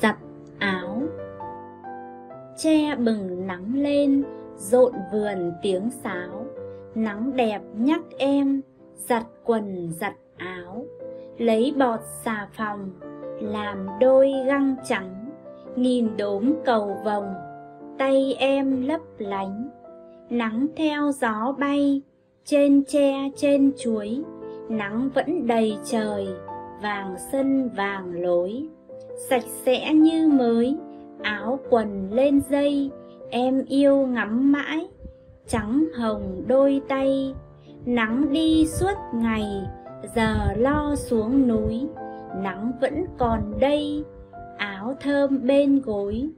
giặt áo. Che bừng nắng lên, rộn vườn tiếng sáo. Nắng đẹp nhắc em, giặt quần, giặt áo. Lấy bọt xà phòng, làm đôi găng trắng. Nghìn đốm cầu vồng, tay em lấp lánh. Nắng theo gió bay, trên tre, trên chuối. Nắng vẫn đầy trời, vàng sân vàng lối sạch sẽ như mới, áo quần lên dây, em yêu ngắm mãi, trắng hồng đôi tay. Nắng đi suốt ngày, giờ lo xuống núi, nắng vẫn còn đây, áo thơm bên gối.